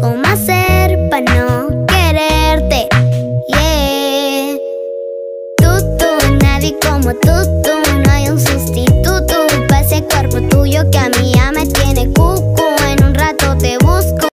con